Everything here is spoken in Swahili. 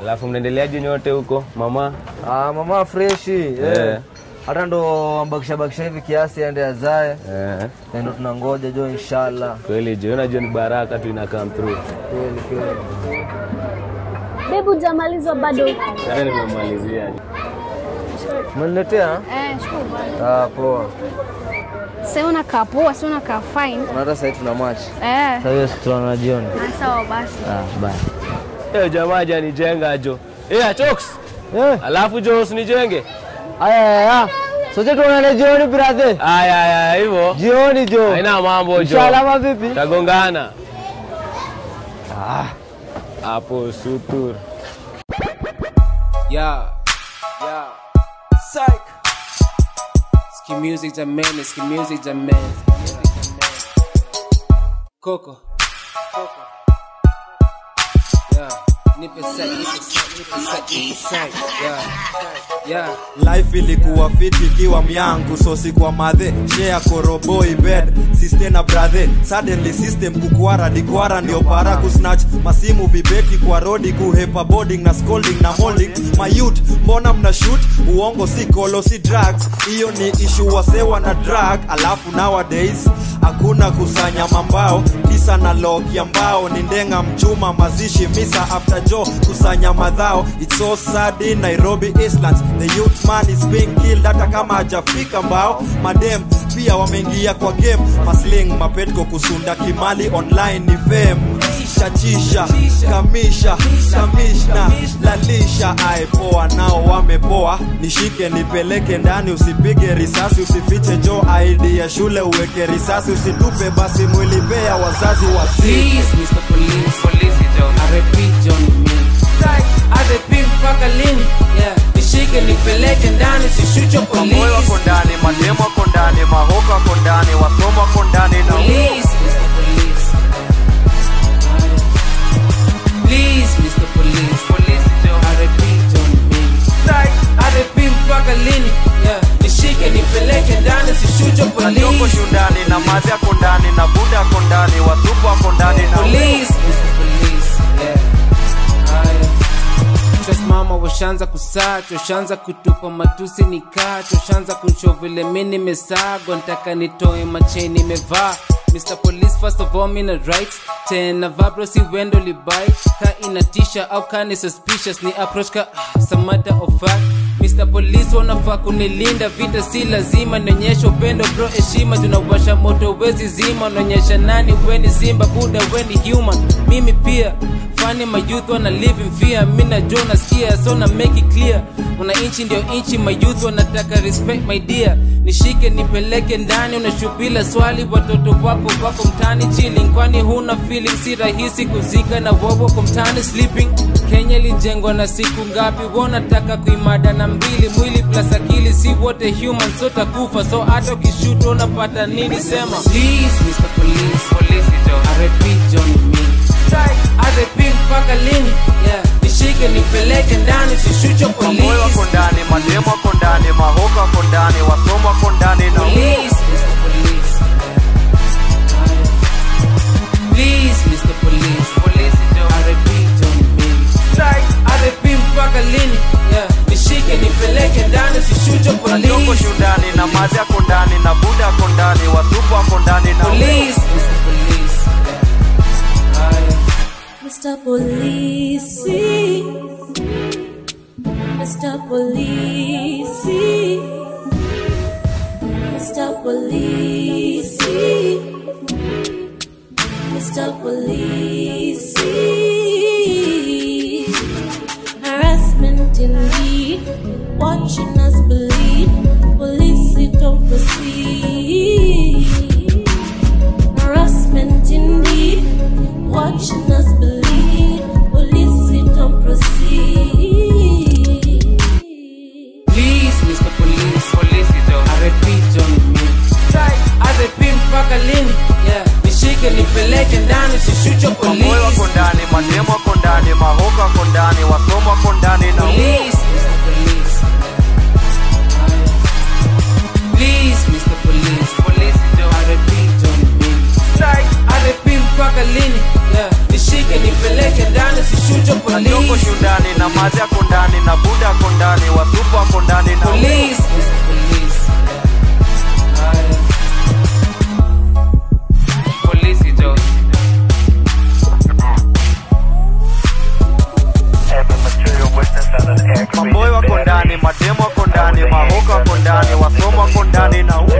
Alafu mnaendeleaje nyote huko mama? Ah, mama freshi Eh. yeah Hata ndo ambakisha bakisha hivi kiasi aende azae, Eh, na ndo tunangoja jo, inshallah. kweli jo unajua ni baraka tu ina come through. Kweli kweli. Bebu jamalizo bado? Hata nimemalizia. Umeniletea? Eh, shukuru. Ah, poa. Sasa unakaa poa, sasa unakaa fine. Na hata sasa tuna match. Eh, Sasa hiyo tutaona jioni. ah, sawa basi. Ah, bye. Eh, jamaa janijenga jo. Eh, chox. Eh, Alafu jo usinijenge. aya aya. Sote tuonane jioni brother. Aya aya hivyo. Jioni jo. Haina mambo jo. Inshallah vipi? Tagongana. Hapo sutur. Yeah, yeah. Psych. Ski music jamani, ski music jamani. Coco. Coco. Nipe set, nipe set. Yeah. Life ilikuwa fiti ikiwa myangu so sikuwa madhe. Share koroboi bed sister na brother. Suddenly system kukwara dikwara ndio para kusnatch. Masimu vibeki kwa rodi kuhepa boarding na scolding na molding. My mbona mna shoot? Uongo si kolo si drugs. Hiyo ni issue wasewa na drug alafu nowadays hakuna kusanya mambao kisa na logia mbao. Ni ndenga mchuma mazishi misa after jo kusanya madhao. It's so sad in nairobi islands. The youth man is being killed hata kama hajafika mbao. Madem pia wameingia kwa game. Masling mapetko kusunda kimali online ni fame chachisha kamisha kamishna lalisha. Aipoa nao wamepoa. Nishike nipeleke ndani usipige risasi usifiche jo aidi ya shule uweke risasi usitupe basi. Mwili bea wazazi. Nishike nipeleke ndani, sishucho mamoyo wako ndani mademo wako ndani mahoka wako ndani wasomo wako ndani na police. shundani na madhi ako ndani na buda ako ndani watupu ako ndani na Police, Police. Yeah. Haya. Mama washanza kusacha washanza kutupa matusi ni kacho washanza kunshow vile mi nimesagwa ntaka nitoe macheni imevaa Mr. Police first of all mina rights tena vabro si wendo libai ka inatisha au ka ni suspicious ni approach ka ah, some matter of fact Mr. polisi wanafaa kunilinda vita si lazima nionyesha upendo bro heshima tunawasha moto wezi zima naonyesha nani weni simba buda weni human. Mimi pia fani mayouth wana live in fear. Mi najua nasikia so na make it clear. Una inchi ndio inchi mayouth wanataka respect my dear. Nishike nipeleke ndani unashubila swali watoto wako wako mtani chilling. Kwani huna feeling? Si rahisi kuzika na wawoko mtani sleeping kenya ilijengwa na siku ngapi? Wanataka kuimada na mbili? Mwili plus akili si wote human so takufa so hata ukishutu unapata nini? Sema please mr police shundani na madhi ako ndani na buda ako ndani wasupu ako ndani na Police, Mr. Police. Yeah. Haya. Mr. Police, Mr. Police, Mr. Police, Mr. Police. Harassment indeed, watching us bleed. Police don't proceed. Harassment indeed, watching us bleed. Police don't proceed. Please, Mr. Police. Police, I repeat, John me. I repeat mpaka lini? Yeah. Nishike nipeleke ndani sishucho mamoyo nipeleke ndani sishucho polisi. na mazi ako ndani na buda ako ndani watupu ako ndani na polisi. Maboyo wako ndani mademo wako ndani mahoka wako ndani wasomo wako ndani na uh.